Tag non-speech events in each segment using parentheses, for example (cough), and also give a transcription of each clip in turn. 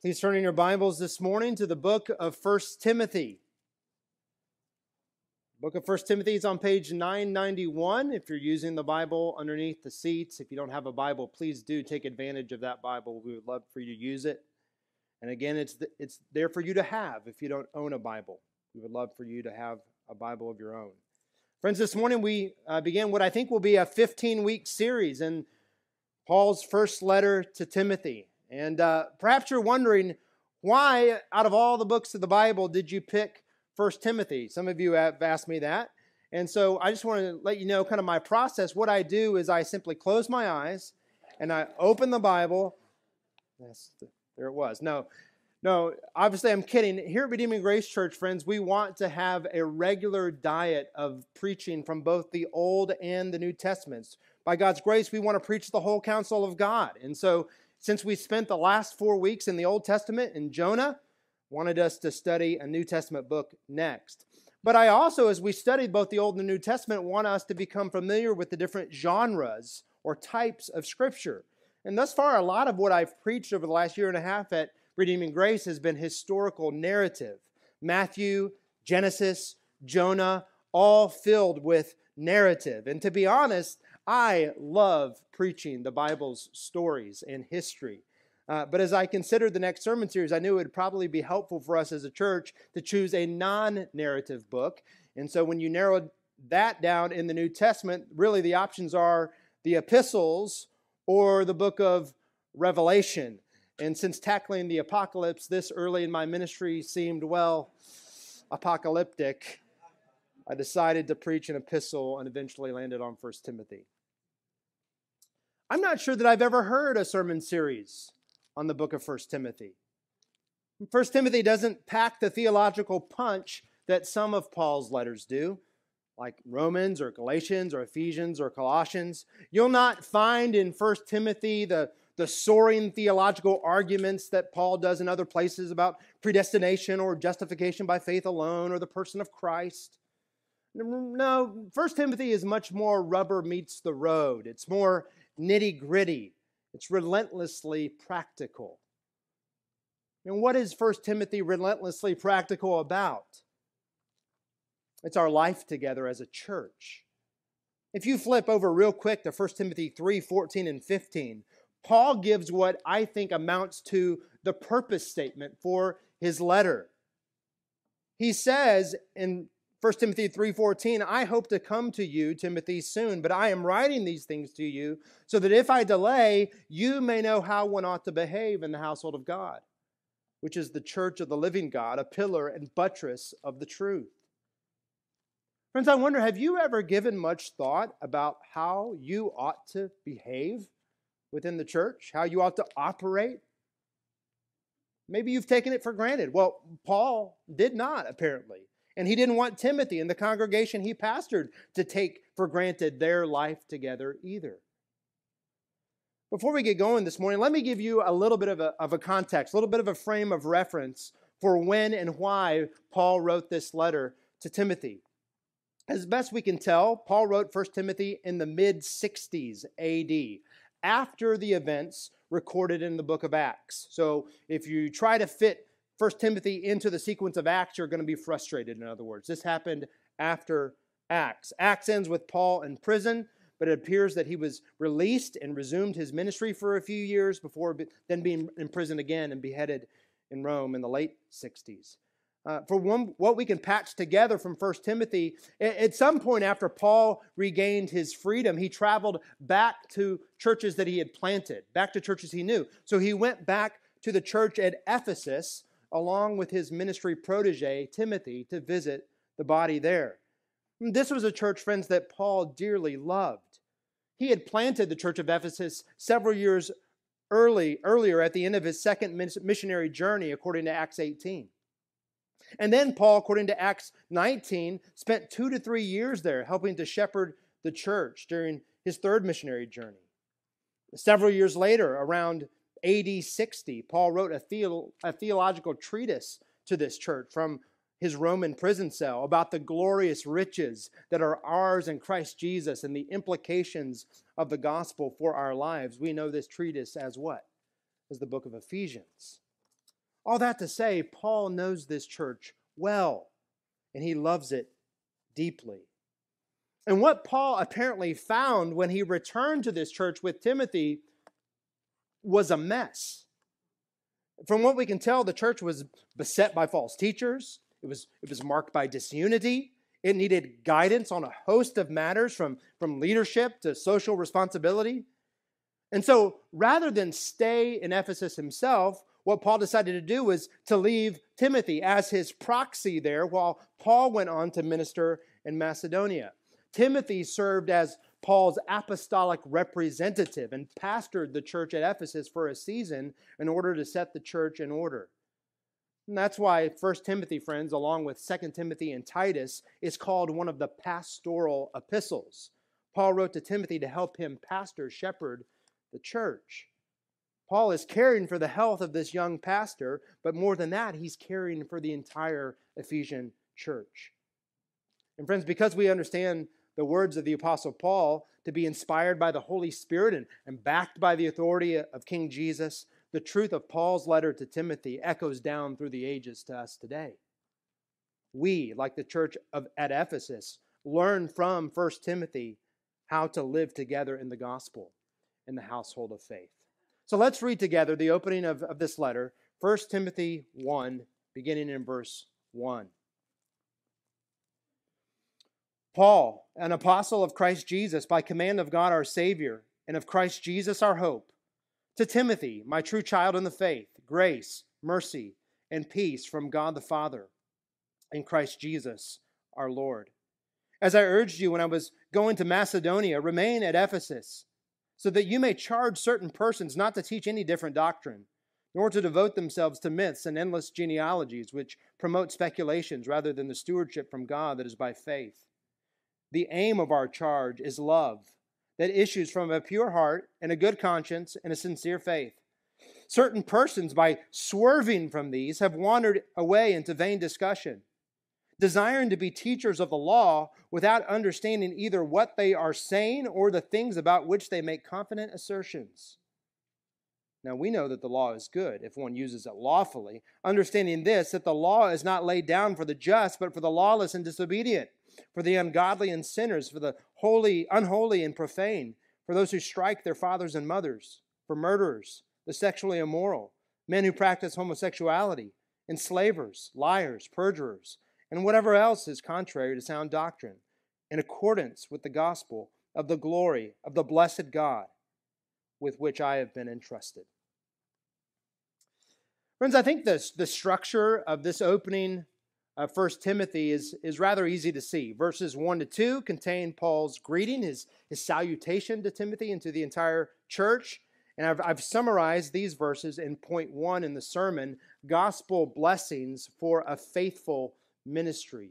Please turn in your Bibles this morning to the book of 1 Timothy. Book of 1 Timothy is on page 991. If you're using the Bible underneath the seats, if you don't have a Bible, please do take advantage of that Bible. We would love for you to use it. And again, it's, the, it's there for you to have if you don't own a Bible. We would love for you to have a Bible of your own. Friends, this morning we uh, begin what I think will be a 15 week series in Paul's first letter to Timothy. And uh, perhaps you're wondering why, out of all the books of the Bible, did you pick First Timothy? Some of you have asked me that. And so I just want to let you know kind of my process. What I do is I simply close my eyes and I open the Bible. Yes, there it was. No, no, obviously I'm kidding. Here at Redeeming Grace Church, friends, we want to have a regular diet of preaching from both the Old and the New Testaments. By God's grace, we want to preach the whole counsel of God. And so since we spent the last four weeks in the Old Testament in Jonah, wanted us to study a New Testament book next. But I also, as we studied both the Old and the New Testament, want us to become familiar with the different genres or types of Scripture. And thus far, a lot of what I've preached over the last year and a half at Redeeming Grace has been historical narrative. Matthew, Genesis, Jonah, all filled with narrative. And to be honest, I love preaching the Bible's stories and history. Uh, but as I considered the next sermon series, I knew it would probably be helpful for us as a church to choose a non narrative book. And so when you narrow that down in the New Testament, really the options are the epistles or the book of Revelation. And since tackling the apocalypse this early in my ministry seemed, well, apocalyptic, I decided to preach an epistle and eventually landed on 1 Timothy. I'm not sure that I've ever heard a sermon series on the book of 1 Timothy. 1 Timothy doesn't pack the theological punch that some of Paul's letters do, like Romans or Galatians or Ephesians or Colossians. You'll not find in 1 Timothy the, the soaring theological arguments that Paul does in other places about predestination or justification by faith alone or the person of Christ. No, 1 Timothy is much more rubber meets the road. It's more nitty gritty, it's relentlessly practical. And what is 1 Timothy relentlessly practical about? It's our life together as a church. If you flip over real quick to 1 Timothy 3 14 and 15, Paul gives what I think amounts to the purpose statement for his letter. He says in 1 Timothy 3:14 I hope to come to you Timothy soon but I am writing these things to you so that if I delay you may know how one ought to behave in the household of God which is the church of the living God a pillar and buttress of the truth. Friends I wonder have you ever given much thought about how you ought to behave within the church? How you ought to operate? Maybe you've taken it for granted. Well Paul did not apparently and he didn't want Timothy and the congregation he pastored to take for granted their life together either. Before we get going this morning, let me give you a little bit of a, of a context, a little bit of a frame of reference for when and why Paul wrote this letter to Timothy. As best we can tell, Paul wrote 1 Timothy in the mid 60s AD, after the events recorded in the book of Acts. So if you try to fit First Timothy into the sequence of Acts, you're going to be frustrated, in other words. This happened after Acts. Acts ends with Paul in prison, but it appears that he was released and resumed his ministry for a few years before then being imprisoned again and beheaded in Rome in the late 60s. Uh, for one, what we can patch together from 1 Timothy, at some point after Paul regained his freedom, he traveled back to churches that he had planted, back to churches he knew. So he went back to the church at Ephesus along with his ministry protege, Timothy, to visit the body there. This was a church, friends, that Paul dearly loved. He had planted the church of Ephesus several years early, earlier at the end of his second missionary journey, according to Acts 18. And then Paul, according to Acts 19, spent two to three years there helping to shepherd the church during his third missionary journey. Several years later, around AD 60, Paul wrote a, theo- a theological treatise to this church from his Roman prison cell about the glorious riches that are ours in Christ Jesus and the implications of the gospel for our lives. We know this treatise as what? As the book of Ephesians. All that to say, Paul knows this church well, and he loves it deeply. And what Paul apparently found when he returned to this church with Timothy was a mess. From what we can tell, the church was beset by false teachers. It was, it was marked by disunity. It needed guidance on a host of matters from, from leadership to social responsibility. And so rather than stay in Ephesus himself, what Paul decided to do was to leave Timothy as his proxy there while Paul went on to minister in Macedonia. Timothy served as Paul's apostolic representative and pastored the church at Ephesus for a season in order to set the church in order. And that's why 1 Timothy, friends, along with 2 Timothy and Titus, is called one of the pastoral epistles. Paul wrote to Timothy to help him pastor, shepherd the church. Paul is caring for the health of this young pastor, but more than that, he's caring for the entire Ephesian church. And friends, because we understand the words of the Apostle Paul to be inspired by the Holy Spirit and, and backed by the authority of King Jesus, the truth of Paul's letter to Timothy echoes down through the ages to us today. We, like the church of, at Ephesus, learn from 1 Timothy how to live together in the gospel in the household of faith. So let's read together the opening of, of this letter, 1 Timothy 1, beginning in verse 1. Paul, an apostle of Christ Jesus, by command of God our Savior, and of Christ Jesus our hope, to Timothy, my true child in the faith, grace, mercy, and peace from God the Father and Christ Jesus our Lord. As I urged you when I was going to Macedonia, remain at Ephesus, so that you may charge certain persons not to teach any different doctrine, nor to devote themselves to myths and endless genealogies which promote speculations rather than the stewardship from God that is by faith. The aim of our charge is love that issues from a pure heart and a good conscience and a sincere faith. Certain persons, by swerving from these, have wandered away into vain discussion, desiring to be teachers of the law without understanding either what they are saying or the things about which they make confident assertions. Now we know that the law is good if one uses it lawfully, understanding this, that the law is not laid down for the just, but for the lawless and disobedient for the ungodly and sinners, for the holy, unholy and profane, for those who strike their fathers and mothers, for murderers, the sexually immoral, men who practice homosexuality, enslavers, liars, perjurers, and whatever else is contrary to sound doctrine, in accordance with the gospel of the glory of the blessed God with which I have been entrusted. Friends, I think this, the structure of this opening of 1 Timothy is, is rather easy to see. Verses 1 to 2 contain Paul's greeting, his, his salutation to Timothy and to the entire church. And I've, I've summarized these verses in point one in the sermon gospel blessings for a faithful ministry.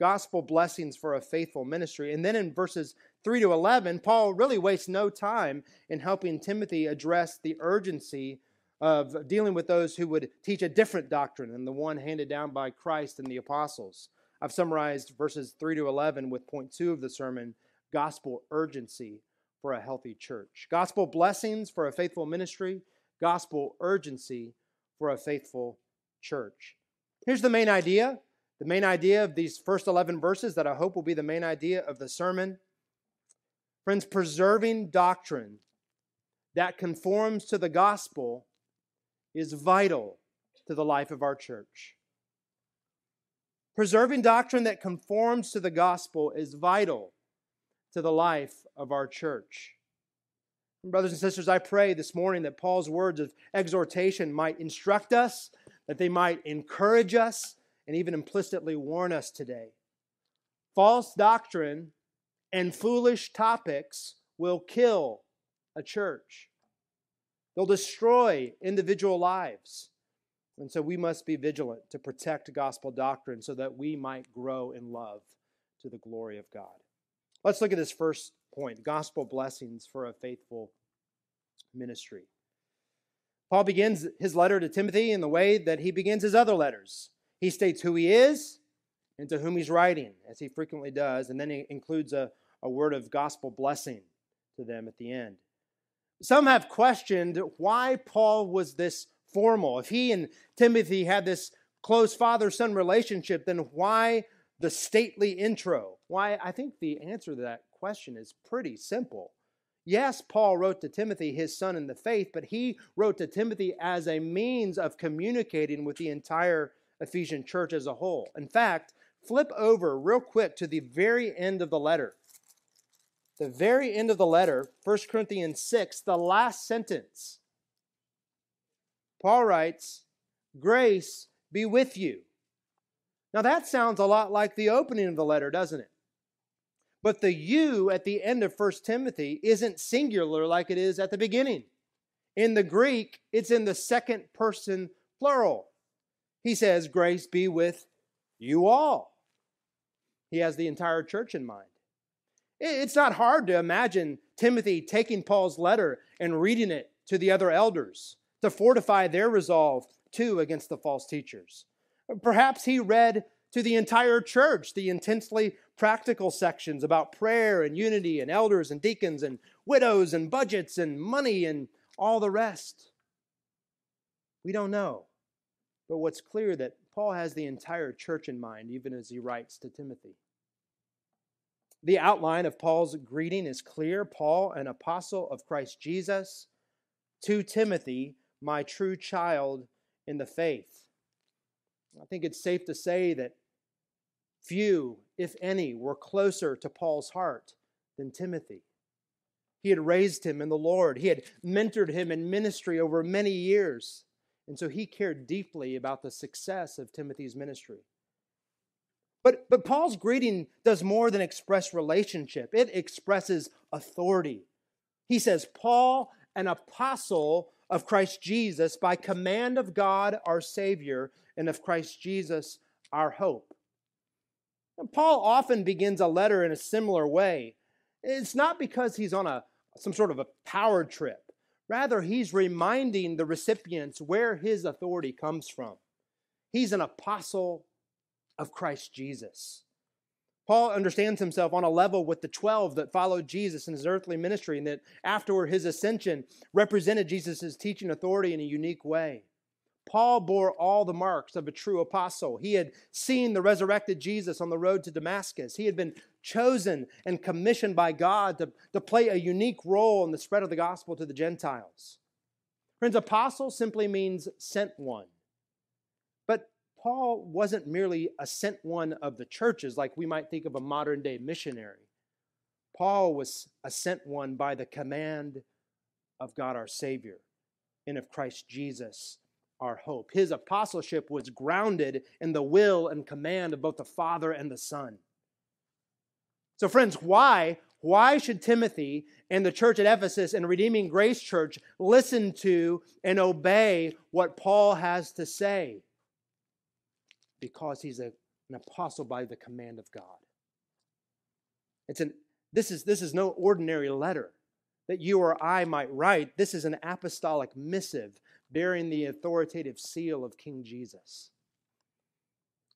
Gospel blessings for a faithful ministry. And then in verses 3 to 11, Paul really wastes no time in helping Timothy address the urgency of dealing with those who would teach a different doctrine than the one handed down by Christ and the apostles. I've summarized verses 3 to 11 with point 2 of the sermon gospel urgency for a healthy church. Gospel blessings for a faithful ministry, gospel urgency for a faithful church. Here's the main idea. The main idea of these first 11 verses that I hope will be the main idea of the sermon. Friends, preserving doctrine that conforms to the gospel is vital to the life of our church. Preserving doctrine that conforms to the gospel is vital to the life of our church. Brothers and sisters, I pray this morning that Paul's words of exhortation might instruct us, that they might encourage us, and even implicitly warn us today. False doctrine and foolish topics will kill a church. They'll destroy individual lives. And so we must be vigilant to protect gospel doctrine so that we might grow in love to the glory of God. Let's look at this first point gospel blessings for a faithful ministry. Paul begins his letter to Timothy in the way that he begins his other letters. He states who he is and to whom he's writing, as he frequently does, and then he includes a, a word of gospel blessing to them at the end. Some have questioned why Paul was this formal. If he and Timothy had this close father son relationship, then why the stately intro? Why, I think the answer to that question is pretty simple. Yes, Paul wrote to Timothy, his son in the faith, but he wrote to Timothy as a means of communicating with the entire Ephesian church as a whole. In fact, flip over real quick to the very end of the letter. The very end of the letter, 1 Corinthians 6, the last sentence. Paul writes, Grace be with you. Now that sounds a lot like the opening of the letter, doesn't it? But the you at the end of 1 Timothy isn't singular like it is at the beginning. In the Greek, it's in the second person plural. He says, Grace be with you all. He has the entire church in mind. It's not hard to imagine Timothy taking Paul's letter and reading it to the other elders to fortify their resolve too against the false teachers. Perhaps he read to the entire church the intensely practical sections about prayer and unity and elders and deacons and widows and budgets and money and all the rest. We don't know. But what's clear that Paul has the entire church in mind even as he writes to Timothy. The outline of Paul's greeting is clear. Paul, an apostle of Christ Jesus, to Timothy, my true child in the faith. I think it's safe to say that few, if any, were closer to Paul's heart than Timothy. He had raised him in the Lord, he had mentored him in ministry over many years. And so he cared deeply about the success of Timothy's ministry. But, but Paul's greeting does more than express relationship, it expresses authority. He says, Paul, an apostle of Christ Jesus, by command of God our Savior, and of Christ Jesus our hope. And Paul often begins a letter in a similar way. It's not because he's on a, some sort of a power trip. Rather, he's reminding the recipients where his authority comes from. He's an apostle of Christ Jesus. Paul understands himself on a level with the 12 that followed Jesus in his earthly ministry and that afterward his ascension represented Jesus' teaching authority in a unique way. Paul bore all the marks of a true apostle. He had seen the resurrected Jesus on the road to Damascus. He had been chosen and commissioned by God to, to play a unique role in the spread of the gospel to the Gentiles. Friends, apostle simply means sent one. Paul wasn't merely a sent one of the churches like we might think of a modern day missionary. Paul was a sent one by the command of God our Savior and of Christ Jesus our hope. His apostleship was grounded in the will and command of both the Father and the Son. So, friends, why? Why should Timothy and the church at Ephesus and Redeeming Grace Church listen to and obey what Paul has to say? Because he's a, an apostle by the command of God. It's an, this, is, this is no ordinary letter that you or I might write. This is an apostolic missive bearing the authoritative seal of King Jesus.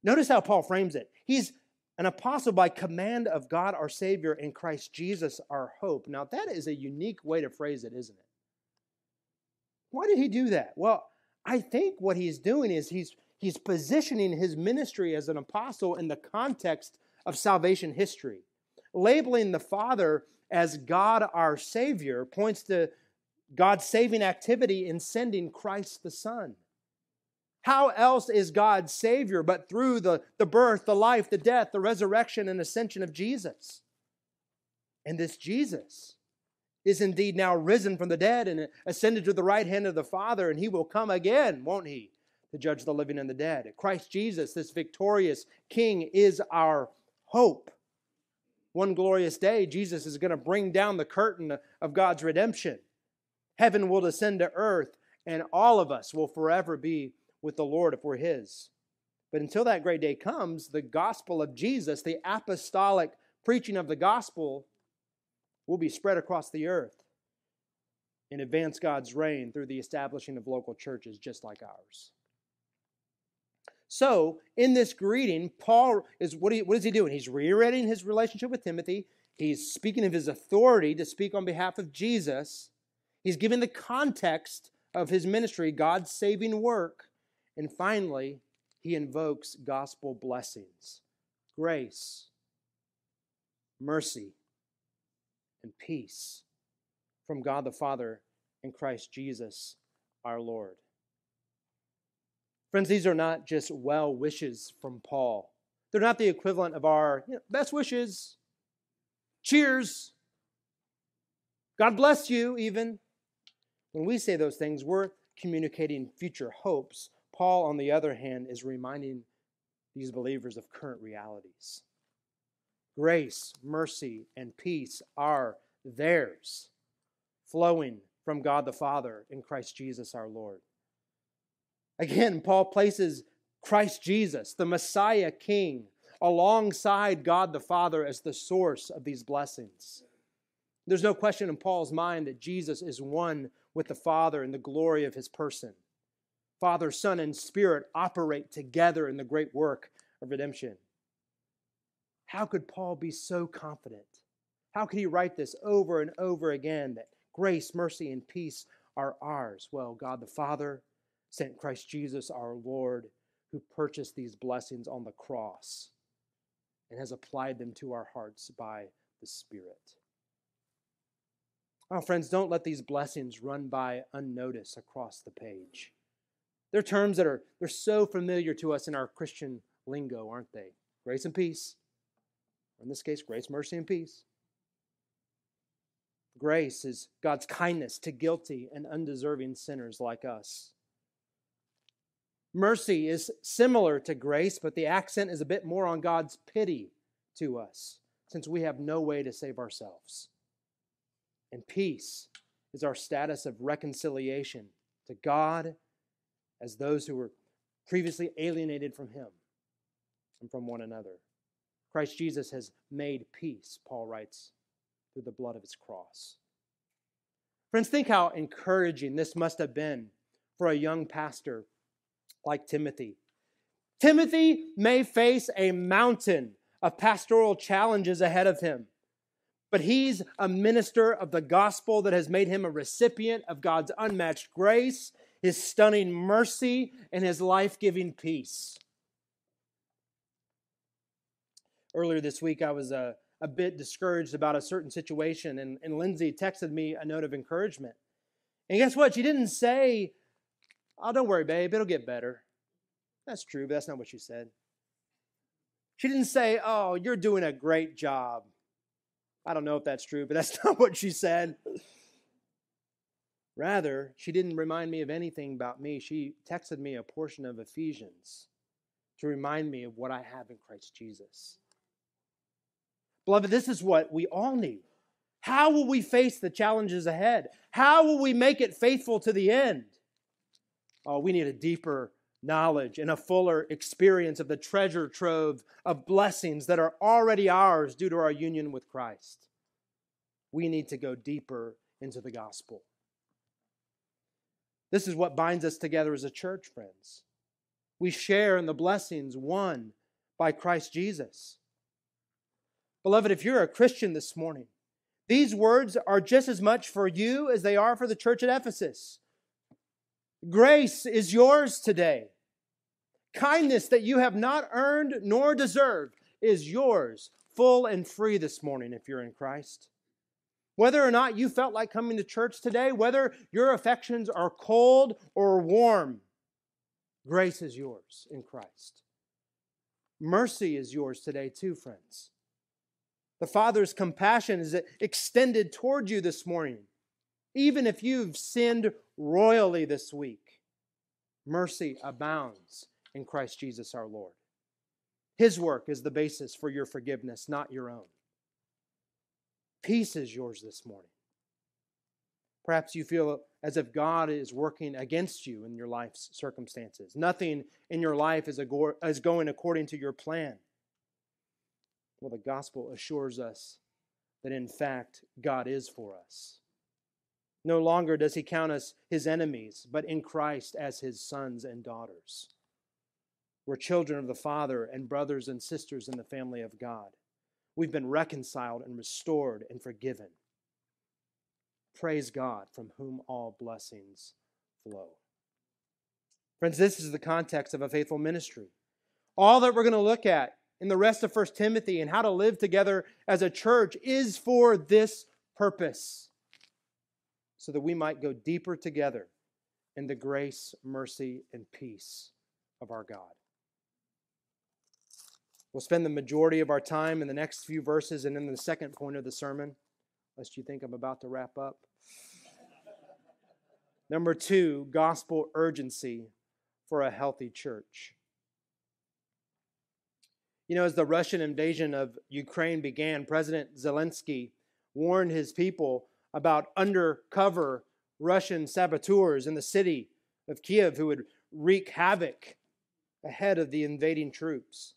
Notice how Paul frames it. He's an apostle by command of God our Savior and Christ Jesus our hope. Now, that is a unique way to phrase it, isn't it? Why did he do that? Well, I think what he's doing is he's, he's positioning his ministry as an apostle in the context of salvation history. Labeling the Father as God our Savior points to God's saving activity in sending Christ the Son. How else is God Savior but through the, the birth, the life, the death, the resurrection, and ascension of Jesus? And this Jesus is indeed now risen from the dead and ascended to the right hand of the Father, and he will come again, won't he, to judge the living and the dead. Christ Jesus, this victorious King, is our hope. One glorious day, Jesus is going to bring down the curtain of God's redemption. Heaven will descend to earth, and all of us will forever be with the Lord if we're His. But until that great day comes, the gospel of Jesus, the apostolic preaching of the gospel, will be spread across the earth and advance God's reign through the establishing of local churches just like ours. So, in this greeting, Paul is what, he, what is he doing? He's reiterating his relationship with Timothy. He's speaking of his authority to speak on behalf of Jesus. He's giving the context of his ministry, God's saving work. And finally, he invokes gospel blessings grace, mercy, and peace from God the Father and Christ Jesus our Lord. Friends, these are not just well wishes from Paul. They're not the equivalent of our you know, best wishes, cheers, God bless you, even. When we say those things, we're communicating future hopes. Paul, on the other hand, is reminding these believers of current realities. Grace, mercy, and peace are theirs, flowing from God the Father in Christ Jesus our Lord. Again, Paul places Christ Jesus, the Messiah King, alongside God the Father as the source of these blessings. There's no question in Paul's mind that Jesus is one with the Father in the glory of his person. Father, Son, and Spirit operate together in the great work of redemption. How could Paul be so confident? How could he write this over and over again that grace, mercy, and peace are ours? Well, God the Father sent Christ Jesus, our Lord, who purchased these blessings on the cross and has applied them to our hearts by the Spirit. Oh, friends, don't let these blessings run by unnoticed across the page. They're terms that are they're so familiar to us in our Christian lingo, aren't they? Grace and peace. or In this case, grace, mercy, and peace. Grace is God's kindness to guilty and undeserving sinners like us. Mercy is similar to grace, but the accent is a bit more on God's pity to us, since we have no way to save ourselves. And peace is our status of reconciliation to God as those who were previously alienated from Him and from one another. Christ Jesus has made peace, Paul writes, through the blood of his cross. Friends, think how encouraging this must have been for a young pastor like Timothy. Timothy may face a mountain of pastoral challenges ahead of him but he's a minister of the gospel that has made him a recipient of God's unmatched grace, his stunning mercy, and his life giving peace. Earlier this week, I was a, uh, a bit discouraged about a certain situation, and, and Lindsay texted me a note of encouragement. And guess what? She didn't say, Oh, don't worry, babe, it'll get better. That's true, but that's not what she said. She didn't say, Oh, you're doing a great job. I don't know if that's true, but that's (laughs) not what she said. Rather, she didn't remind me of anything about me. She texted me a portion of Ephesians to remind me of what I have in Christ Jesus. Beloved, this is what we all need. How will we face the challenges ahead? How will we make it faithful to the end? Oh, we need a deeper knowledge and a fuller experience of the treasure trove of blessings that are already ours due to our union with Christ. We need to go deeper into the gospel. This is what binds us together as a church, friends. We share in the blessings won by Christ Jesus. Beloved, if you're a Christian this morning, these words are just as much for you as they are for the church at Ephesus. Grace is yours today. Kindness that you have not earned nor deserved is yours, full and free this morning if you're in Christ. Whether or not you felt like coming to church today, whether your affections are cold or warm, grace is yours in Christ. Mercy is yours today, too, friends. The Father's compassion is extended toward you this morning, even if you've sinned royally this week. Mercy abounds in Christ Jesus our Lord. His work is the basis for your forgiveness, not your own. Peace is yours this morning. Perhaps you feel as if God is working against you in your life's circumstances. Nothing in your life is, is going according to your plan. Well, the gospel assures us that in fact God is for us. No longer does he count us his enemies, but in Christ as his sons and daughters. We're children of the Father and brothers and sisters in the family of God. We've been reconciled and restored and forgiven. Praise God, from whom all blessings flow. Friends, this is the context of a faithful ministry. All that we're going to look at in the rest of 1 Timothy and how to live together as a church is for this purpose so that we might go deeper together in the grace, mercy, and peace of our God. We'll spend the majority of our time in the next few verses and in the second point of the sermon, lest you think I'm about to wrap up. Number two, gospel urgency for a healthy church. You know, as the Russian invasion of Ukraine began, President Zelensky warned his people about undercover Russian saboteurs in the city of Kiev who would wreak havoc ahead of the invading troops.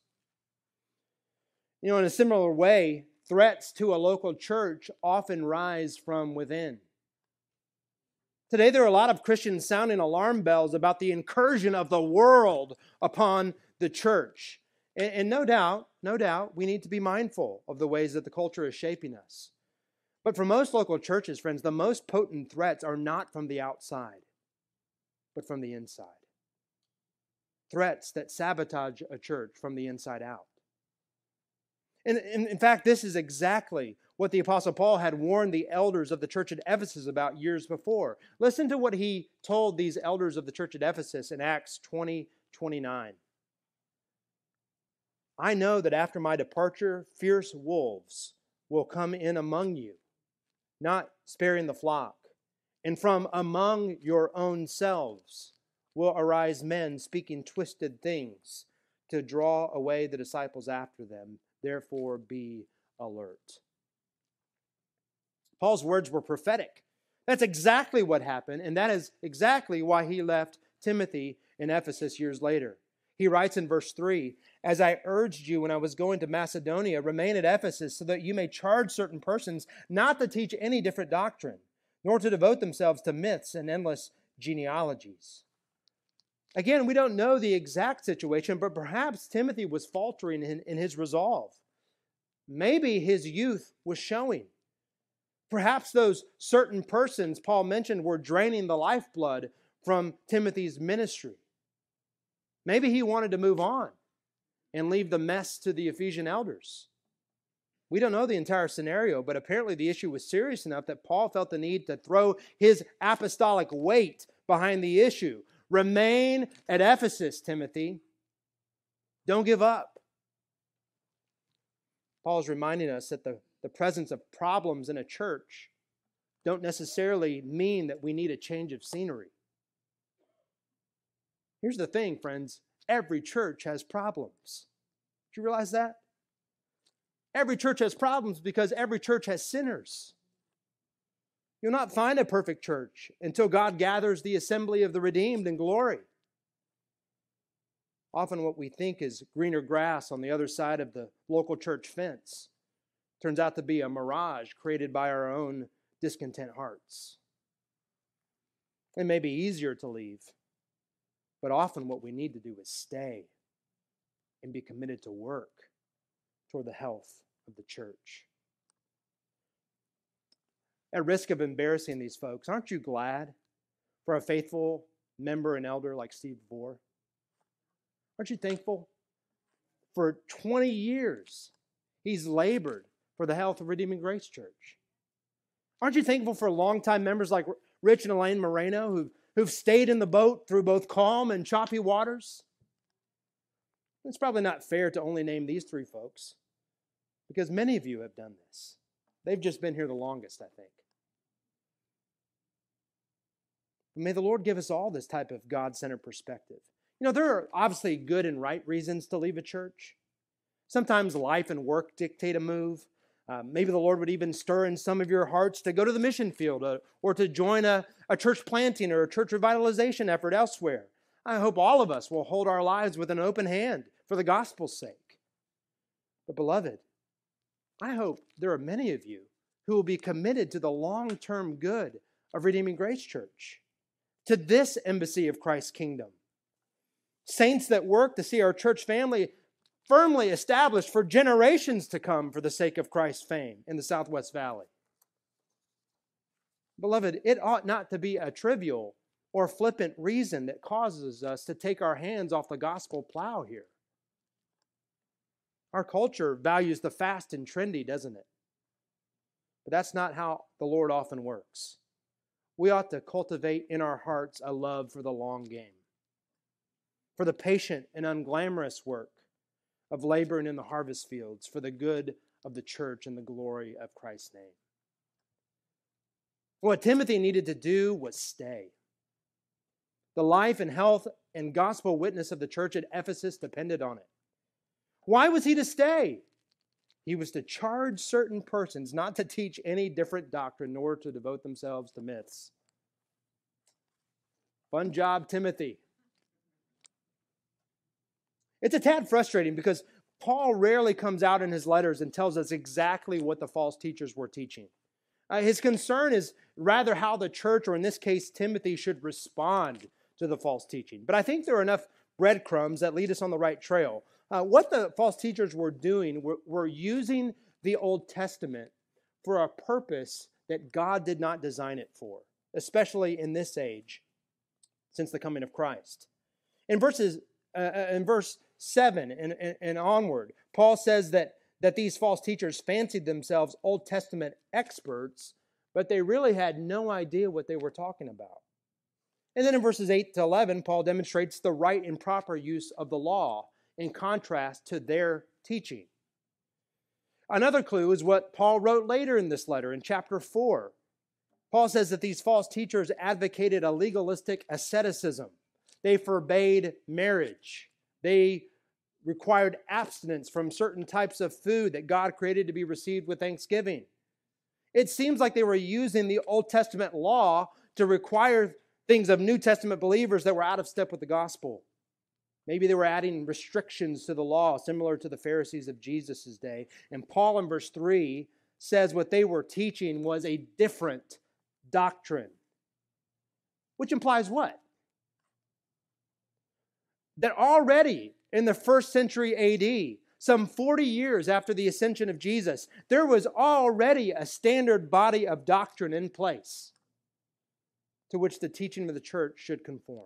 You know, in a similar way, threats to a local church often rise from within. Today, there are a lot of Christians sounding alarm bells about the incursion of the world upon the church. And, and, no doubt, no doubt, we need to be mindful of the ways that the culture is shaping us. But for most local churches, friends, the most potent threats are not from the outside, but from the inside. Threats that sabotage a church from the inside out. And, in fact, this is exactly what the Apostle Paul had warned the elders of the church at Ephesus about years before. Listen to what he told these elders of the church at Ephesus in Acts 20 29. I know that after my departure, fierce wolves will come in among you, not sparing the flock. And from among your own selves will arise men speaking twisted things to draw away the disciples after them. Therefore, be alert. Paul's words were prophetic. That's exactly what happened, and that is exactly why he left Timothy in Ephesus years later. He writes in verse 3 As I urged you when I was going to Macedonia, remain at Ephesus so that you may charge certain persons not to teach any different doctrine, nor to devote themselves to myths and endless genealogies. Again, we don't know the exact situation, but perhaps Timothy was faltering in, in his resolve. Maybe his youth was showing. Perhaps those certain persons Paul mentioned were draining the lifeblood from Timothy's ministry. Maybe he wanted to move on and leave the mess to the Ephesian elders. We don't know the entire scenario, but apparently the issue was serious enough that Paul felt the need to throw his apostolic weight behind the issue. Remain at Ephesus, Timothy. Don't give up. Paul is reminding us that the, the presence of problems in a church don't necessarily mean that we need a change of scenery. Here's the thing, friends every church has problems. Do you realize that? Every church has problems because every church has sinners. You'll not find a perfect church until God gathers the assembly of the redeemed in glory. Often, what we think is greener grass on the other side of the local church fence turns out to be a mirage created by our own discontent hearts. It may be easier to leave but often what we need to do is stay and be committed to work toward the health of the church. At risk of embarrassing these folks, aren't you glad for a faithful member and elder like Steve Bohr? Aren't you thankful? For 20 years, he's labored for the health of Redeeming Grace Church. Aren't you thankful for longtime members like Rich and Elaine Moreno who've who've stayed in the boat through both calm and choppy waters? It's probably not fair to only name these three folks because many of you have done this. They've just been here the longest, I think. May the Lord give us all this type of God centered perspective. You know, there are obviously good and right reasons to leave a church. Sometimes life and work dictate a move. Uh, maybe the Lord would even stir in some of your hearts to go to the mission field uh, or to join a, a church planting or a church revitalization effort elsewhere. I hope all of us will hold our lives with an open hand for the gospel's sake. But, beloved, I hope there are many of you who will be committed to the long term good of Redeeming Grace Church, to this embassy of Christ's kingdom. Saints that work to see our church family firmly established for generations to come for the sake of Christ's fame in the Southwest Valley. Beloved, it ought not to be a trivial or flippant reason that causes us to take our hands off the gospel plow here. Our culture values the fast and trendy, doesn't it? But that's not how the Lord often works. We ought to cultivate in our hearts a love for the long game, for the patient and unglamorous work of laboring in the harvest fields, for the good of the church and the glory of Christ's name. What Timothy needed to do was stay. The life and health and gospel witness of the church at Ephesus depended on it. Why was he to stay? He was to charge certain persons not to teach any different doctrine nor to devote themselves to myths. Fun job, Timothy. It's a tad frustrating because Paul rarely comes out in his letters and tells us exactly what the false teachers were teaching. Uh, his concern is rather how the church, or in this case, Timothy, should respond to the false teaching. But I think there are enough breadcrumbs that lead us on the right trail. Uh, what the false teachers were doing were, were using the Old Testament for a purpose that God did not design it for, especially in this age since the coming of Christ. In verses uh, uh in verse 7 and, and, and onward, Paul says that, that these false teachers fancied themselves Old Testament experts, but they really had no idea what they were talking about. And then in verses 8 to 11, Paul demonstrates the right and proper use of the law in contrast to their teaching. Another clue is what Paul wrote later in this letter in chapter 4. Paul says that these false teachers advocated a legalistic asceticism. They forbade marriage. They required abstinence from certain types of food that God created to be received with thanksgiving. It seems like they were using the Old Testament law to require things of New Testament believers that were out of step with the gospel. Maybe they were adding restrictions to the law, similar to the Pharisees of Jesus' day. And Paul in verse 3 says what they were teaching was a different doctrine. Which implies what? That already in the first century AD, some 40 years after the ascension of Jesus, there was already a standard body of doctrine in place to which the teaching of the church should conform.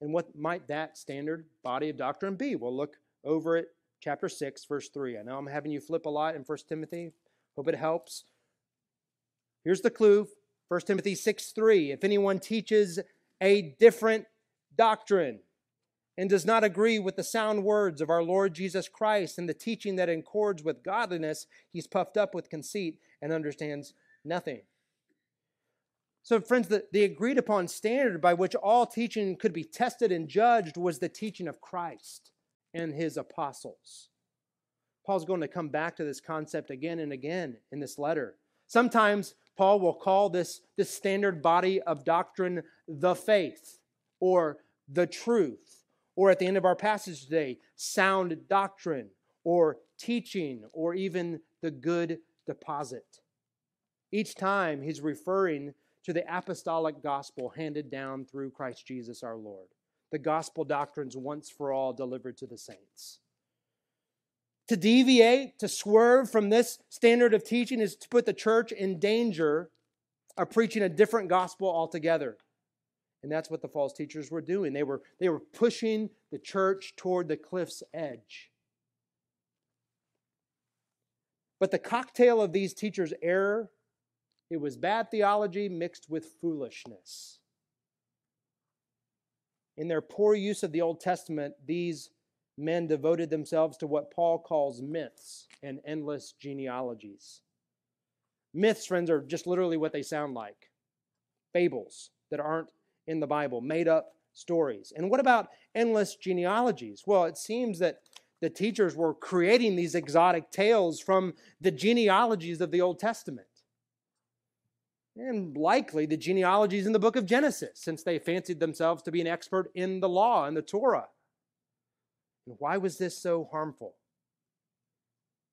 And what might that standard body of doctrine be? We'll look over at chapter 6, verse 3. I know I'm having you flip a lot in 1 Timothy. Hope it helps. Here's the clue 1 Timothy 6 3. If anyone teaches a different doctrine and does not agree with the sound words of our Lord Jesus Christ and the teaching that accords with godliness, he's puffed up with conceit and understands nothing. So, friends, the, the agreed upon standard by which all teaching could be tested and judged was the teaching of Christ and his apostles. Paul's going to come back to this concept again and again in this letter. Sometimes Paul will call this, this standard body of doctrine the faith or the truth, or at the end of our passage today, sound doctrine or teaching or even the good deposit. Each time he's referring to the apostolic gospel handed down through Christ Jesus our Lord. The gospel doctrines once for all delivered to the saints. To deviate, to swerve from this standard of teaching is to put the church in danger of preaching a different gospel altogether. And that's what the false teachers were doing. They were, they were pushing the church toward the cliff's edge. But the cocktail of these teachers' error it was bad theology mixed with foolishness. In their poor use of the Old Testament, these men devoted themselves to what Paul calls myths and endless genealogies. Myths, friends, are just literally what they sound like fables that aren't in the Bible, made up stories. And what about endless genealogies? Well, it seems that the teachers were creating these exotic tales from the genealogies of the Old Testament and likely the genealogies in the book of Genesis, since they fancied themselves to be an expert in the law and the Torah. And why was this so harmful?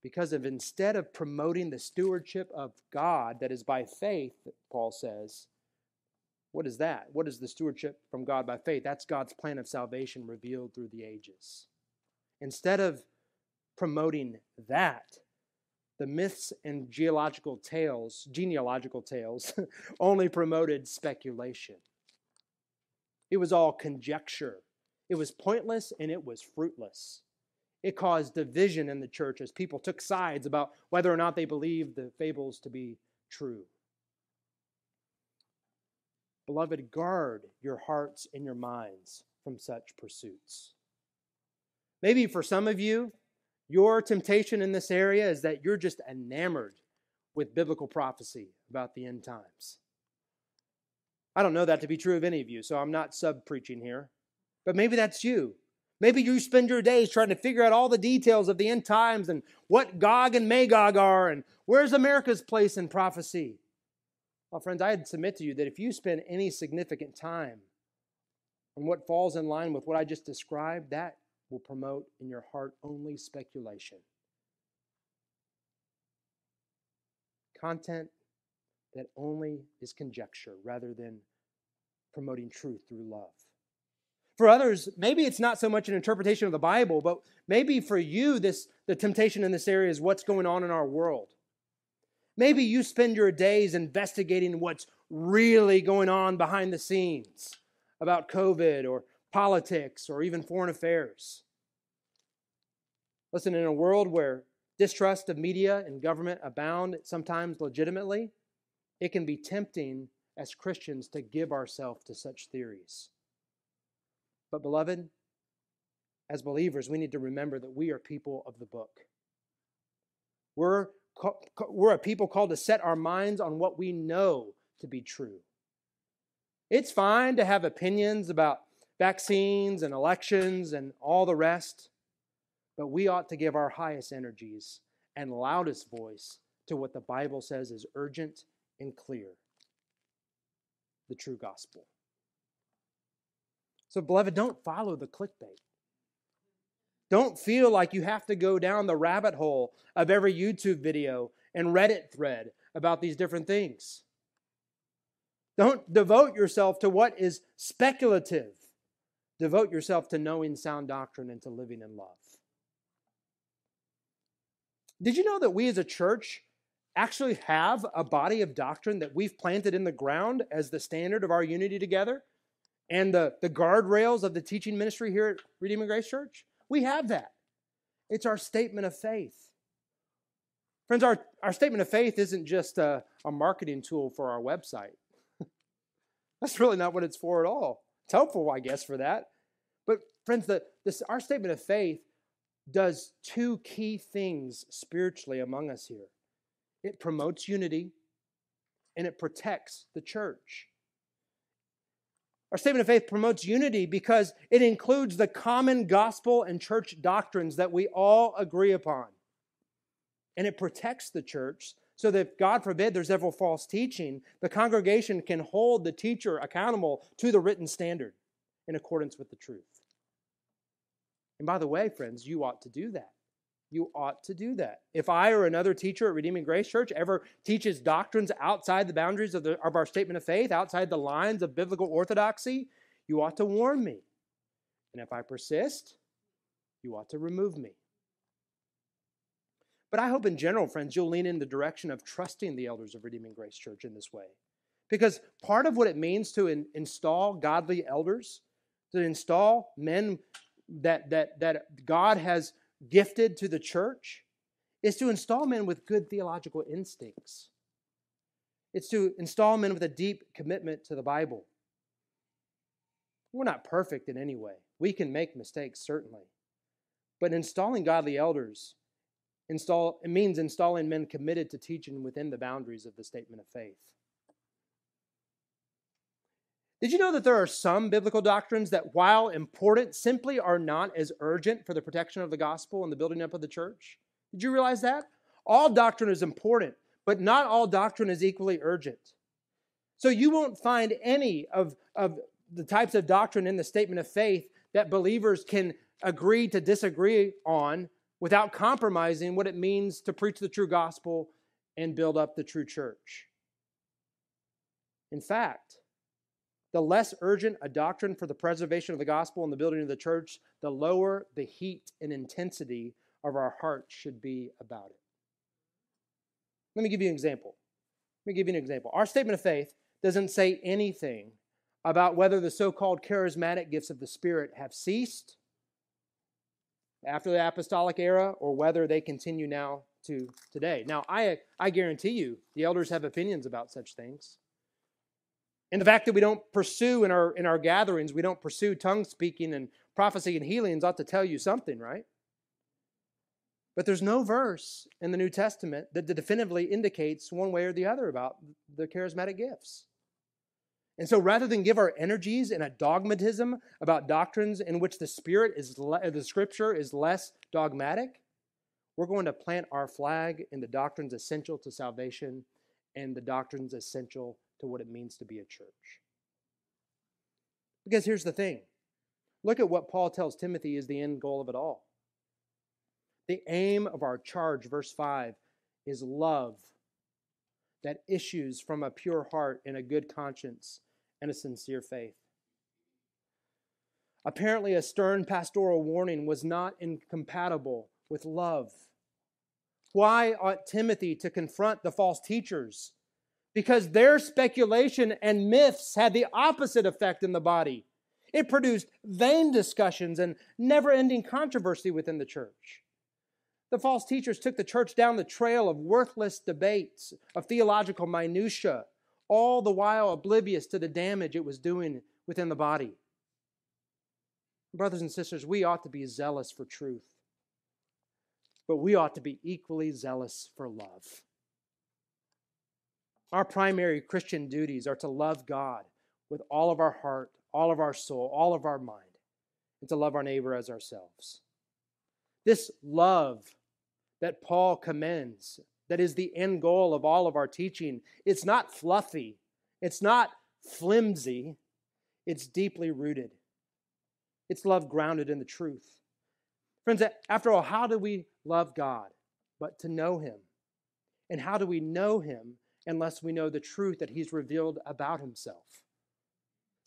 Because of instead of promoting the stewardship of God that is by faith, Paul says, what is that? What is the stewardship from God by faith? That's God's plan of salvation revealed through the ages. Instead of promoting that, the myths and geological tales, genealogical tales, (laughs) only promoted speculation. It was all conjecture. It was pointless and it was fruitless. It caused division in the church as people took sides about whether or not they believed the fables to be true. Beloved, guard your hearts and your minds from such pursuits. Maybe for some of you, your temptation in this area is that you're just enamored with biblical prophecy about the end times. I don't know that to be true of any of you, so I'm not sub preaching here. But maybe that's you. Maybe you spend your days trying to figure out all the details of the end times and what Gog and Magog are and where's America's place in prophecy. Well, friends, I'd submit to you that if you spend any significant time on what falls in line with what I just described, that will promote in your heart only speculation. Content that only is conjecture rather than promoting truth through love. For others, maybe it's not so much an interpretation of the Bible, but maybe for you, this the temptation in this area is what's going on in our world. Maybe you spend your days investigating what's really going on behind the scenes about COVID or politics or even foreign affairs. Listen, in a world where distrust of media and government abound, sometimes legitimately, it can be tempting as Christians to give ourselves to such theories. But, beloved, as believers, we need to remember that we are people of the book. We're, we're a people called to set our minds on what we know to be true. It's fine to have opinions about vaccines and elections and all the rest, but we ought to give our highest energies and loudest voice to what the Bible says is urgent and clear the true gospel. So, beloved, don't follow the clickbait. Don't feel like you have to go down the rabbit hole of every YouTube video and Reddit thread about these different things. Don't devote yourself to what is speculative. Devote yourself to knowing sound doctrine and to living in love. Did you know that we as a church actually have a body of doctrine that we've planted in the ground as the standard of our unity together and the, the guardrails of the teaching ministry here at Redeeming Grace Church? We have that. It's our statement of faith. Friends, our, our statement of faith isn't just a, a marketing tool for our website. (laughs) That's really not what it's for at all. It's helpful, I guess, for that. But friends, the, this, our statement of faith does two key things spiritually among us here it promotes unity and it protects the church. Our statement of faith promotes unity because it includes the common gospel and church doctrines that we all agree upon. And it protects the church so that God forbid, there's ever false teaching, the congregation can hold the teacher accountable to the written standard in accordance with the truth. And by the way, friends, you ought to do that. You ought to do that. If I or another teacher at Redeeming Grace Church ever teaches doctrines outside the boundaries of, the, of our statement of faith, outside the lines of biblical orthodoxy, you ought to warn me. And if I persist, you ought to remove me. But I hope in general, friends, you'll lean in the direction of trusting the elders of Redeeming Grace Church in this way. Because part of what it means to in, install godly elders, to install men that, that, that God has gifted to the church, is to install men with good theological instincts. It's to install men with a deep commitment to the Bible. We're not perfect in any way. We can make mistakes, certainly. But installing godly elders install, it means installing men committed to teaching within the boundaries of the statement of faith. Did you know that there are some biblical doctrines that, while important, simply are not as urgent for the protection of the gospel and the building up of the church? Did you realize that? All doctrine is important, but not all doctrine is equally urgent. So you won't find any of, of the types of doctrine in the statement of faith that believers can agree to disagree on without compromising what it means to preach the true gospel and build up the true church. In fact, the less urgent a doctrine for the preservation of the gospel and the building of the church, the lower the heat and intensity of our hearts should be about it. Let me give you an example. Let me give you an example. Our statement of faith doesn't say anything about whether the so called charismatic gifts of the Spirit have ceased after the apostolic era or whether they continue now to today. Now, I, I guarantee you the elders have opinions about such things. And the fact that we don't pursue in our, in our gatherings, we don't pursue tongue speaking and prophecy and healings ought to tell you something, right? But there's no verse in the New Testament that definitively indicates one way or the other about the charismatic gifts. And so rather than give our energies in a dogmatism about doctrines in which the spirit is le- uh, the scripture is less dogmatic, we're going to plant our flag in the doctrines essential to salvation and the doctrines essential to what it means to be a church. Because here's the thing. Look at what Paul tells Timothy is the end goal of it all. The aim of our charge, verse 5, is love that issues from a pure heart and a good conscience and a sincere faith. Apparently, a stern pastoral warning was not incompatible with love. Why ought Timothy to confront the false teachers? Because their speculation and myths had the opposite effect in the body. It produced vain discussions and never ending controversy within the church. The false teachers took the church down the trail of worthless debates, of theological minutiae, all the while oblivious to the damage it was doing within the body. Brothers and sisters, we ought to be zealous for truth, but we ought to be equally zealous for love. Our primary Christian duties are to love God with all of our heart, all of our soul, all of our mind, and to love our neighbor as ourselves. This love that Paul commends that is the end goal of all of our teaching. It's not fluffy, it's not flimsy, it's deeply rooted. It's love grounded in the truth. Friends, after all, how do we love God but to know Him? And how do we know Him unless we know the truth that He's revealed about Himself?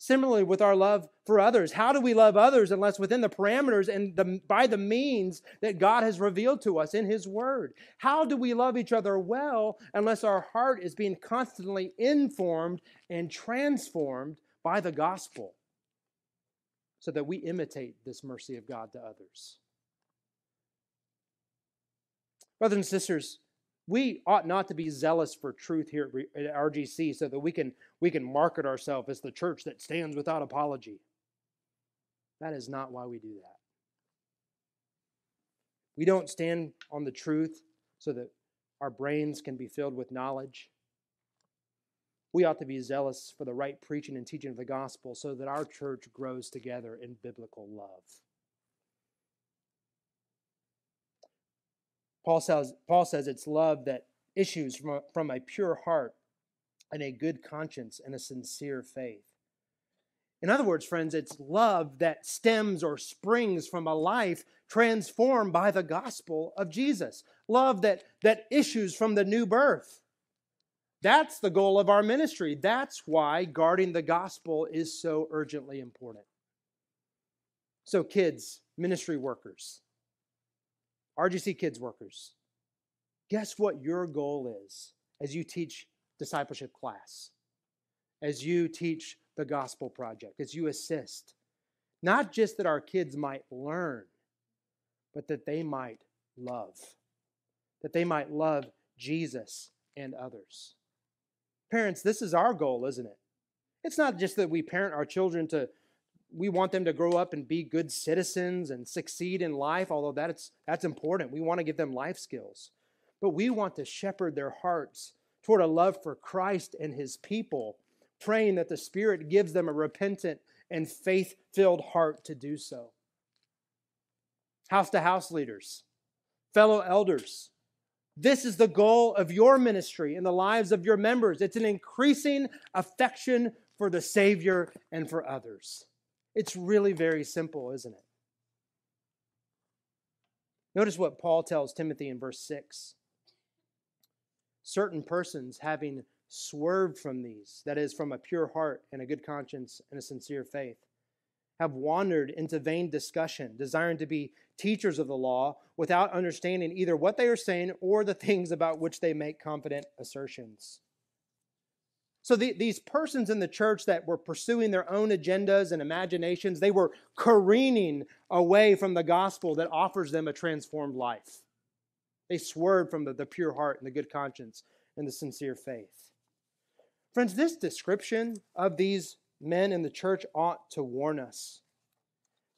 Similarly, with our love for others, how do we love others unless within the parameters and the, by the means that God has revealed to us in His Word? How do we love each other well unless our heart is being constantly informed and transformed by the gospel so that we imitate this mercy of God to others? Brothers and sisters, we ought not to be zealous for truth here at RGC so that we can, we can market ourselves as the church that stands without apology. That is not why we do that. We don't stand on the truth so that our brains can be filled with knowledge. We ought to be zealous for the right preaching and teaching of the gospel so that our church grows together in biblical love. Paul says, Paul says it's love that issues from a, from a pure heart and a good conscience and a sincere faith. In other words, friends, it's love that stems or springs from a life transformed by the gospel of Jesus. Love that, that issues from the new birth. That's the goal of our ministry. That's why guarding the gospel is so urgently important. So, kids, ministry workers, RGC Kids workers, guess what your goal is as you teach discipleship class, as you teach the gospel project, as you assist? Not just that our kids might learn, but that they might love, that they might love Jesus and others. Parents, this is our goal, isn't it? It's not just that we parent our children to we want them to grow up and be good citizens and succeed in life, although that's, that's important. We want to give them life skills. But we want to shepherd their hearts toward a love for Christ and his people, praying that the Spirit gives them a repentant and faith filled heart to do so. House to house leaders, fellow elders, this is the goal of your ministry in the lives of your members. It's an increasing affection for the Savior and for others. It's really very simple, isn't it? Notice what Paul tells Timothy in verse 6. Certain persons having swerved from these, that is, from a pure heart and a good conscience and a sincere faith, have wandered into vain discussion, desiring to be teachers of the law without understanding either what they are saying or the things about which they make confident assertions. So the, these persons in the church that were pursuing their own agendas and imaginations, they were careening away from the gospel that offers them a transformed life. They swerved from the, the pure heart and the good conscience and the sincere faith. Friends, this description of these men in the church ought to warn us.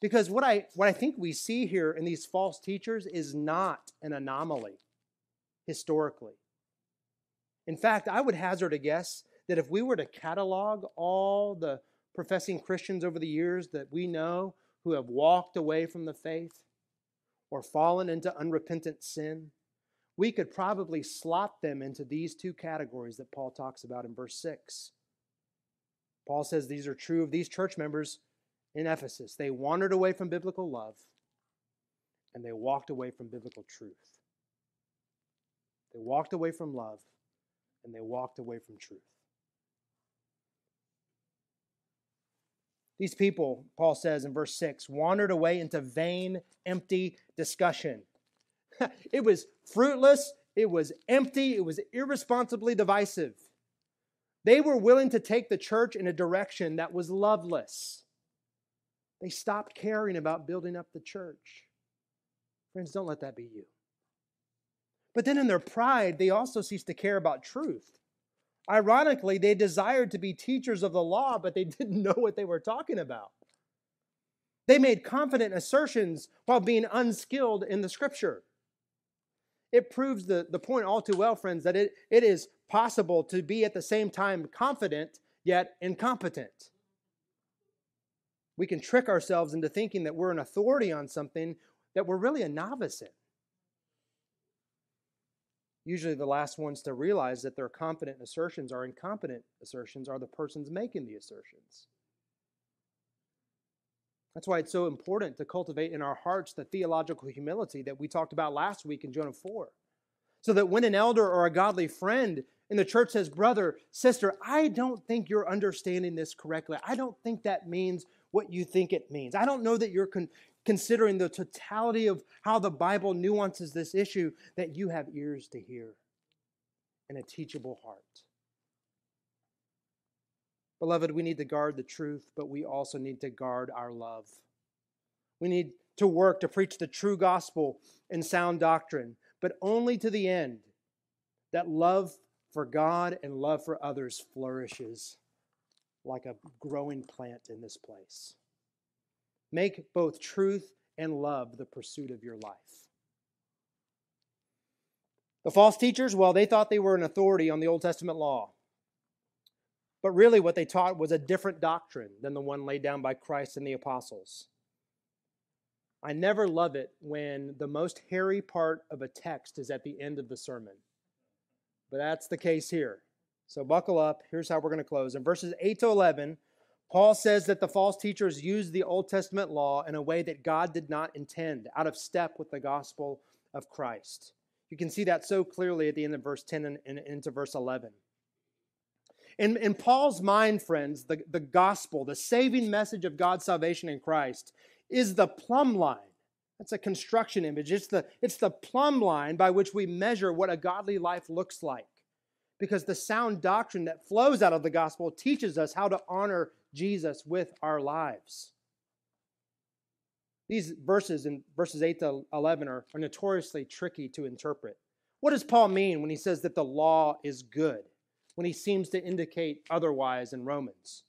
Because what I, what I think we see here in these false teachers is not an anomaly historically. In fact, I would hazard a guess that if we were to catalog all the professing Christians over the years that we know who have walked away from the faith or fallen into unrepentant sin, we could probably slot them into these two categories that Paul talks about in verse 6. Paul says these are true of these church members in Ephesus. They wandered away from biblical love and they walked away from biblical truth. They walked away from love and they walked away from truth. These people, Paul says in verse 6, wandered away into vain, empty discussion. (laughs) it was fruitless, it was empty, it was irresponsibly divisive. They were willing to take the church in a direction that was loveless. They stopped caring about building up the church. Friends, don't let that be you. But then in their pride, they also ceased to care about truth. Ironically, they desired to be teachers of the law, but they (laughs) didn't know what they were talking about. They made confident assertions while being unskilled in the scripture. It proves the, the point all too well, friends, that it, it is possible to be at the same time confident yet incompetent. We can trick ourselves into thinking that we're an authority on something that we're really a novice in. Usually, the last ones to realize that their confident assertions are incompetent assertions are the persons making the assertions. That's why it's so important to cultivate in our hearts the theological humility that we talked about last week in Jonah 4. So that when an elder or a godly friend in the church says, Brother, sister, I don't think you're understanding this correctly. I don't think that means what you think it means. I don't know that you're con- considering the totality of how the Bible nuances this issue, that you have ears to hear and a teachable heart. Beloved, we need to guard the truth, but we also need to guard our love. We need to work to preach the true gospel and sound doctrine, but only to the end that love for God and love for others flourishes like a growing plant in this place. Make both truth and love the pursuit of your life. The false teachers, well, they thought they were an authority on the Old Testament law. But really, what they taught was a different doctrine than the one laid down by Christ and the apostles. I never love it when the most hairy part of a text is at the end of the sermon. But that's the case here. So buckle up. Here's how we're going to close. In verses 8 to 11, Paul says that the false teachers used the Old Testament law in a way that God did not intend, out of step with the gospel of Christ. You can see that so clearly at the end of verse 10 and, and into verse 11. In, in Paul's mind, friends, the, the gospel, the saving message of God's salvation in Christ, is the plumb line. That's a construction image. It's the, it's the plumb line by which we measure what a godly life looks like. Because the sound doctrine that flows out of the gospel teaches us how to honor Jesus with our lives. These verses in verses 8 to 11 are, are notoriously tricky to interpret. What does Paul mean when he says that the law is good? when he seems to indicate otherwise in Romans.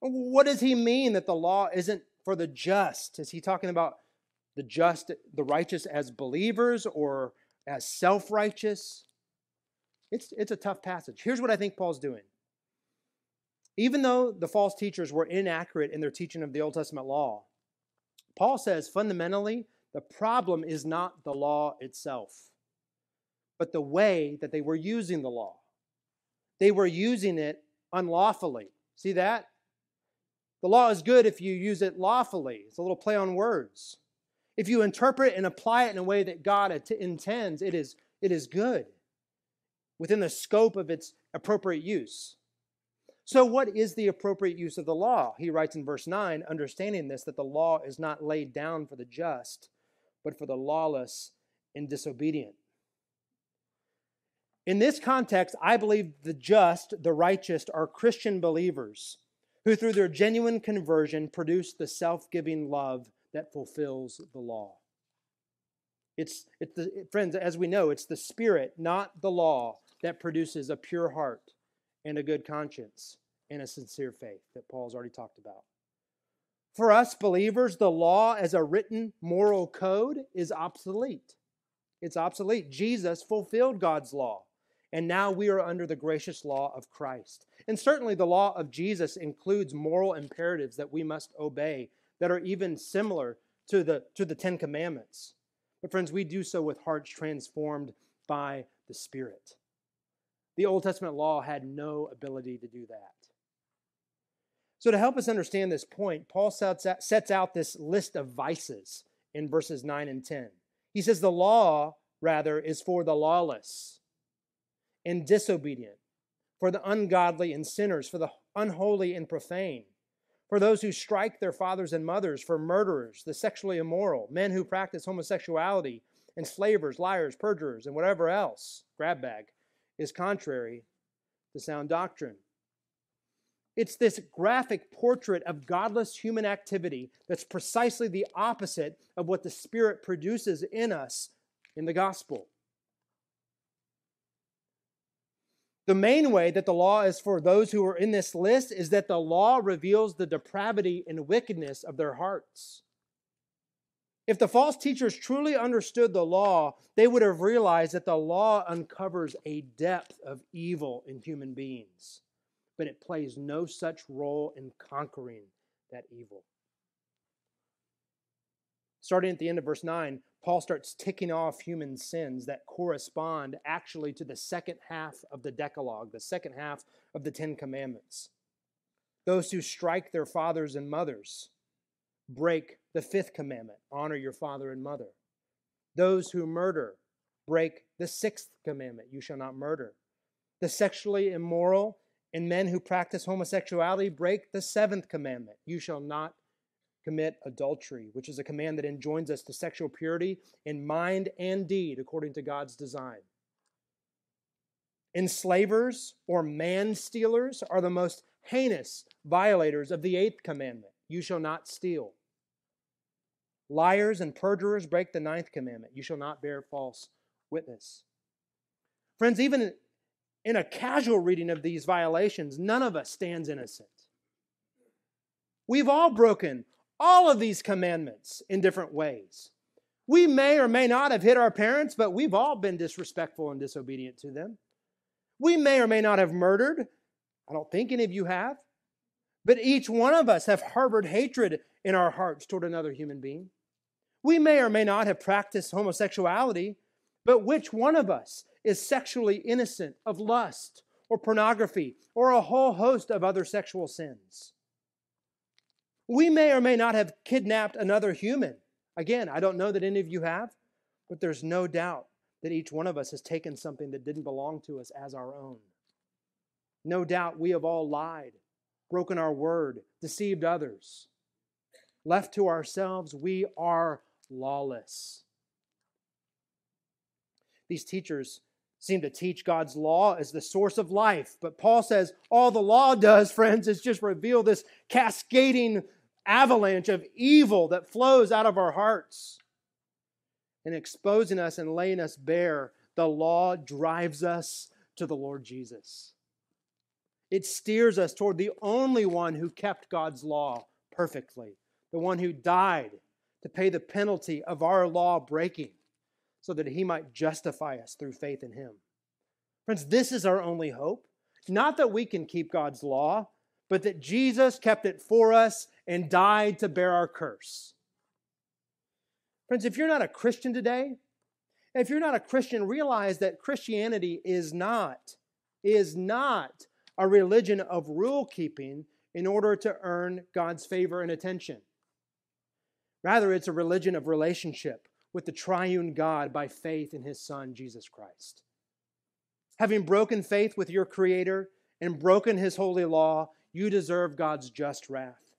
What does he mean that the law isn't for the just? Is he talking about the just, the righteous as believers or as self righteous? It's, it's a tough passage. Here's what I think Paul's doing. Even though the false teachers were inaccurate in their teaching of the Old Testament law, Paul says fundamentally the problem is not the law itself, but the way that they were using the law. They were using it unlawfully. See that? The law is good if you use it lawfully. It's a little play on words. If you interpret and apply it in a way that God intends, it is, it is good within the scope of its appropriate use. So, what is the appropriate use of the law? He writes in verse 9, understanding this, that the law is not laid down for the just, but for the lawless and disobedient. In this context, I believe the just, the righteous, are Christian believers who, through their genuine conversion, produce the self giving love that fulfills the law. It's, it's the, friends, as we know, it's the Spirit, not the law, that produces a pure heart and a good conscience and a sincere faith that Paul's already talked about. For us believers, the law as a written moral code is obsolete. It's obsolete. Jesus fulfilled God's law, and now we are under the gracious law of Christ. And certainly the law of Jesus includes moral imperatives that we must obey that are even similar to the, to the Ten Commandments. But, friends, we do so with hearts transformed by the Spirit. The Old Testament law had no ability to do that. So, to help us understand this point, Paul sets out this list of vices in verses 9 and 10. He says, The law, rather, is for the lawless and disobedient, for the ungodly and sinners, for the unholy and profane, for those who strike their fathers and mothers, for murderers, the sexually immoral, men who practice homosexuality, enslavers, liars, perjurers, and whatever else, grab bag, is contrary to sound doctrine. It's this graphic portrait of godless human activity that's precisely the opposite of what the Spirit produces in us in the gospel. The main way that the law is for those who are in this list is that the law reveals the depravity and wickedness of their hearts. If the false teachers truly understood the law, they would have realized that the law uncovers a depth of evil in human beings, but it plays no such role in conquering that evil. Starting at the end of verse 9, Paul starts ticking off human sins that correspond actually to the second half of the Decalogue, the second half of the Ten Commandments. Those who strike their fathers and mothers break the fifth commandment honor your father and mother. Those who murder break the sixth commandment you shall not murder. The sexually immoral and men who practice homosexuality break the seventh commandment you shall not commit adultery, which is a command that enjoins us to sexual purity in mind and deed according to God's design. Enslavers or man stealers are the most heinous violators of the eighth commandment you shall not steal. Liars and perjurers break the ninth commandment you shall not bear false witness. Friends, even in a casual reading of these violations, none of us stands innocent. We've all broken all of these commandments in different ways. We may or may not have hit our parents, but we've all been disrespectful and disobedient to them. We may or may not have murdered. I don't think any of you have. But each one of us have harbored hatred in our hearts toward another human being. We may or may not have practiced homosexuality, but which one of us is sexually innocent of lust or pornography or a whole host of other sexual sins? We may or may not have kidnapped another human. Again, I don't know that any of you have, but there's no doubt that each one of us has taken something that didn't belong to us as our own. No doubt we have all lied, broken our word, deceived others. Left to ourselves, we are lawless. These teachers seem to teach God's law as the source of life. But Paul says all the law does, (laughs) friends, is just reveal this cascading avalanche of evil that flows out of our hearts. And exposing us and laying us bare, the law drives us to the Lord Jesus. It steers us toward the only one who kept God's law perfectly, the one who died to pay the penalty of our law breaking so that he might justify us through faith in him. Friends, this is our only hope. Not that we can keep God's law, but that Jesus kept it for us and died to bear our curse. Friends, if you're not a Christian today, if you're not a Christian, realize that Christianity is not, is not a religion of rule keeping in order to earn God's favor and attention. Rather, it's a religion of relationship with the triune God by faith in his Son, Jesus Christ. Having broken faith with your Creator and broken his holy law, you deserve God's just wrath.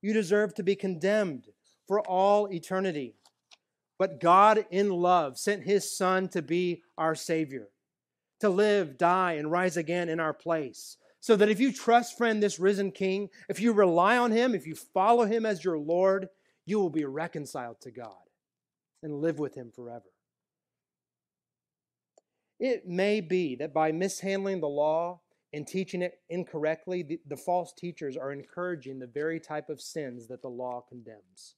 You deserve to be condemned for all eternity. But God, in love, sent his Son to be our Savior, to live, die, and rise again in our place. So that if you trust, friend, this risen King, if you rely on him, if you follow him as your Lord, you will be reconciled to God and live with him forever. It may be that by mishandling the law and teaching it incorrectly, the, the, false teachers are encouraging the very type of sins that the law condemns.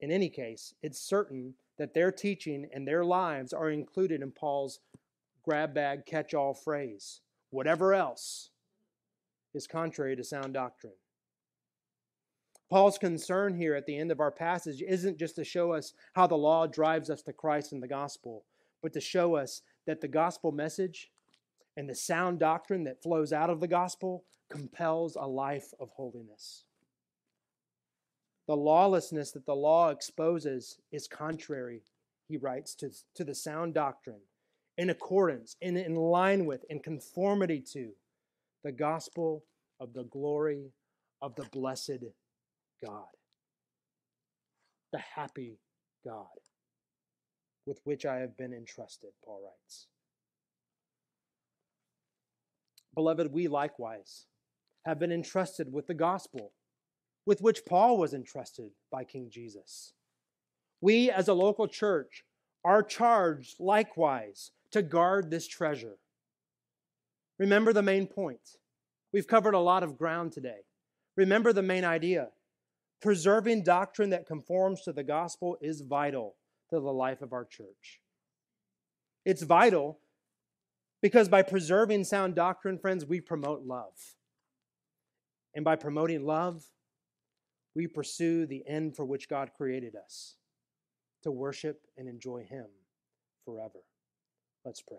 In any case, it's certain that their teaching and their lives are included in Paul's grab bag catch all phrase. Whatever else is contrary to sound doctrine. Paul's concern here at the end of our passage isn't just to show us how the law drives us to Christ and the gospel, but to show us that the gospel message and the sound doctrine that flows out of the gospel compels a life of holiness. The lawlessness that the law exposes is contrary, he writes, to, to the sound doctrine, in accordance, in, in line with, in conformity to the gospel of the glory of the blessed God, the happy God with which I have been entrusted, Paul writes. Beloved, we likewise have been entrusted with the gospel with which Paul was entrusted by King Jesus. We, as a local church, are charged likewise to guard this treasure. Remember the main point. We've covered a lot of ground today. Remember the main idea. Preserving doctrine that conforms to the gospel is vital to the life of our church. It's vital because by preserving sound doctrine, friends, we promote love. And by promoting love, we pursue the end for which God created us to worship and enjoy Him forever. Let's pray.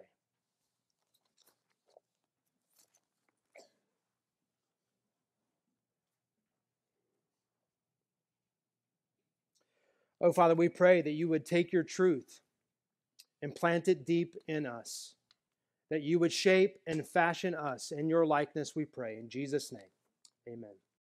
Oh, Father, we pray that you would take your truth and plant it deep in us, that you would shape and fashion us in your likeness, we pray. In Jesus' name, amen.